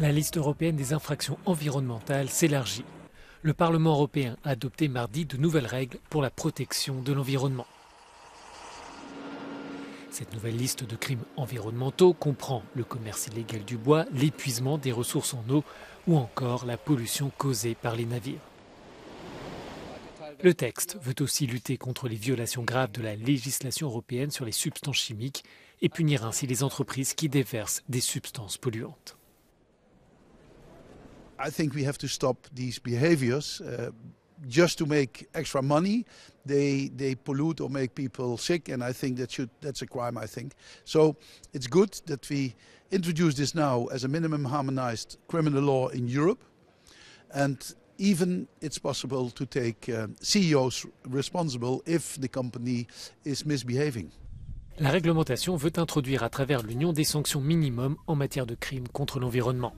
La liste européenne des infractions environnementales s'élargit. Le Parlement européen a adopté mardi de nouvelles règles pour la protection de l'environnement. Cette nouvelle liste de crimes environnementaux comprend le commerce illégal du bois, l'épuisement des ressources en eau ou encore la pollution causée par les navires. Le texte veut aussi lutter contre les violations graves de la législation européenne sur les substances chimiques et punir ainsi les entreprises qui déversent des substances polluantes. I think we have to stop these behaviors uh, just to make extra money. They they pollute or make people sick, and I think that should that's a crime. I think so. It's good that we introduce this now as a minimum harmonized criminal law in Europe, and even it's possible to take uh, CEOs responsible if the company is misbehaving. La réglementation veut introduire à travers l'Union des sanctions minimum en matière de crimes contre l'environnement.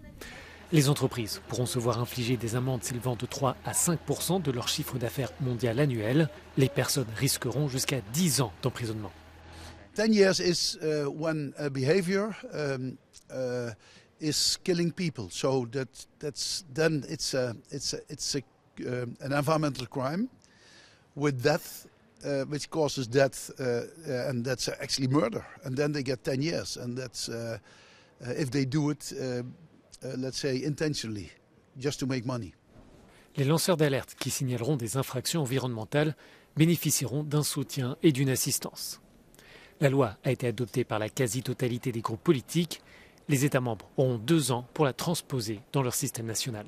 Les entreprises pourront se voir infliger des amendes s'élevant de 3 à 5% de leur chiffre d'affaires mondial annuel. Les personnes risqueront jusqu'à 10 ans d'emprisonnement. 10 years is uh, when a behavior um, uh, is killing people. So that that's then it's a it's a, it's a, uh, an environmental crime with death, uh, which causes death, uh, uh, and that's actually murder. And then they get 10 years, and that's uh, if they do it Uh, let's say, intentionally, just to make money. Les lanceurs d'alerte qui signaleront des infractions environnementales bénéficieront d'un soutien et d'une assistance. La loi a été adoptée par la quasi-totalité des groupes politiques. Les États membres auront deux ans pour la transposer dans leur système national.